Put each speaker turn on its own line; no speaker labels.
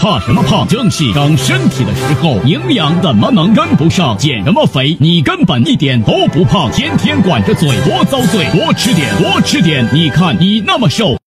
怕什么胖正是长身体的时候营养怎么能跟不上减什么肥你根本一点都不胖。天天管着嘴多遭罪多吃点多吃点你看你那么瘦。